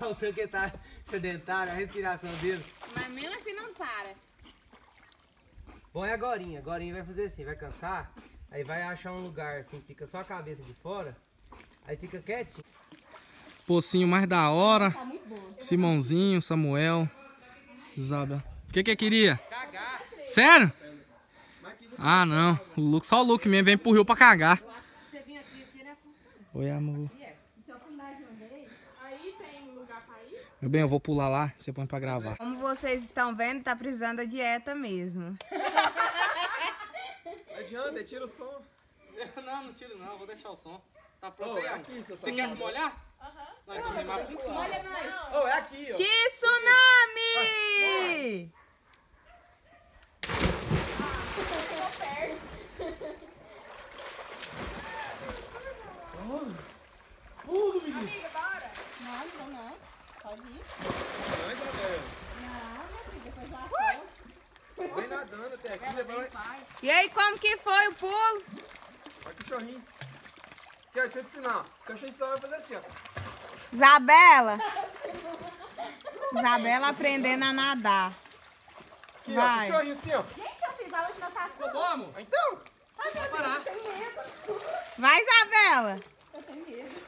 O tanque tá sedentário, a respiração dele. Mas mesmo assim não para. Bom, é agorinha. Agorinha vai fazer assim, vai cansar. Aí vai achar um lugar assim, fica só a cabeça de fora. Aí fica quietinho. Pocinho mais da hora. Simãozinho, Samuel, Isabel. O que que queria? Cagar. Sério? Ah, não. O Luke, só o Luke mesmo vem pro rio pra cagar. Né? Oi, amor. Aí tem lugar pra ir? Meu bem, eu vou pular lá, você põe pra gravar. Como vocês estão vendo, tá precisando da dieta mesmo. Adianta, tira o som. Não, não tiro não, vou deixar o som. Tá Ô, é aqui, seu Você quer se molhar? Aham. Não, então me mata. Olha nós. Ô, é aqui, ó. Tsunami! Amiga, bora. Não, não, não. Pode ir. Não, Isabel. Não, minha filha, depois lá Vem nadando até aqui, vai. E aí, como que foi o pulo? Olha o cachorrinho. Aqui, ó, deixa eu te ensinar. O cachorrinho só vai fazer assim, ó. Isabela! Isabela aprendendo a nadar. Aqui, Vai. ó, cachorrinho assim, ó. Gente, eu fiz aula de natação. Amor? Então, Parar. Vai, Isabela! Eu tenho medo.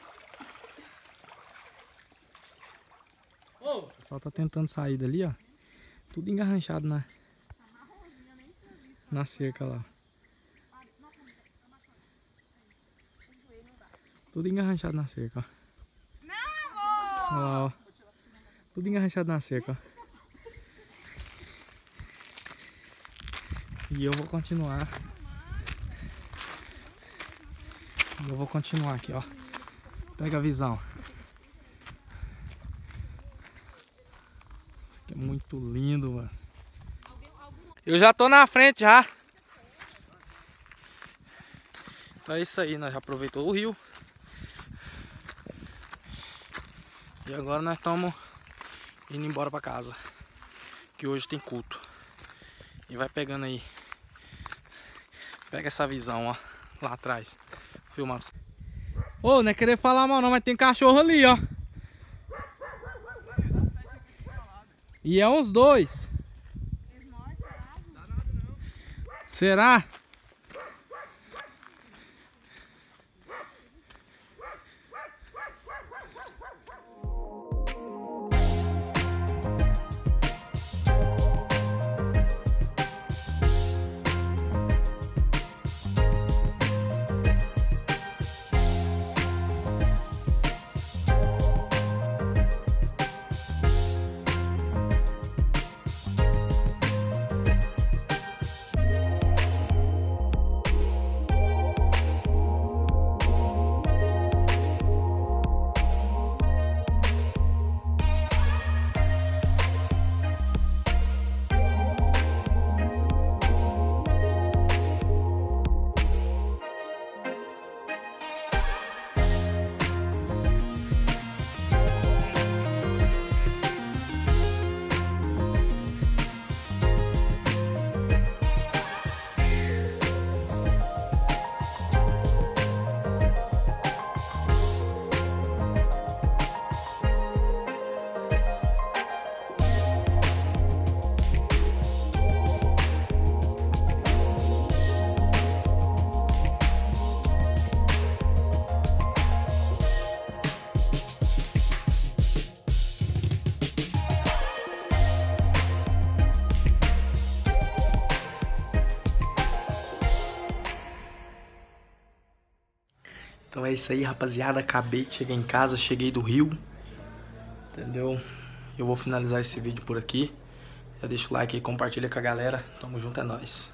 Ô, o pessoal tá tentando sair dali, ó. Tudo engarranchado na... Na cerca lá. Tudo engarranchado na cerca, ó. Não, Olha lá, ó. Tudo engarranchado na cerca, ó. E eu vou continuar. Eu vou continuar aqui, ó. Pega a visão. Isso aqui é muito lindo, mano. Eu já tô na frente já. Então é isso aí, nós já aproveitou o rio. E agora nós estamos indo embora pra casa. Que hoje tem culto. E vai pegando aí. Pega essa visão, ó. Lá atrás. Vou filmar pra você. Ô, não é querer falar mal não, mas tem cachorro ali, ó. E é uns dois. Será? Então é isso aí, rapaziada. Acabei de chegar em casa, cheguei do Rio. Entendeu? Eu vou finalizar esse vídeo por aqui. Já deixa o like aí, compartilha com a galera. Tamo junto, é nóis.